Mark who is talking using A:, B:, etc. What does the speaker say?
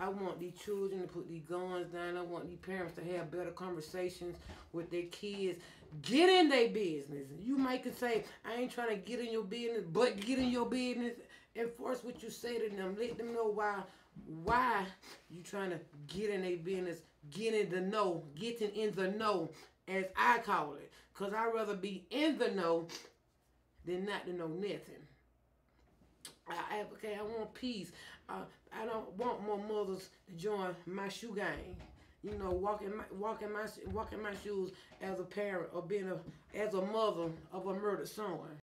A: I want these children to put these guns down. I want these parents to have better conversations with their kids. Get in their business. You might can say, I ain't trying to get in your business, but get in your business. Enforce what you say to them. Let them know why why you trying to get in their business, get in the know, getting in the know, as I call it. Cause I'd rather be in the know than not to know nothing. Advocate. I want peace. Uh, I don't want more mothers to join my shoe gang. You know, walking my walking my walking my shoes as a parent or being a as a mother of a murdered son.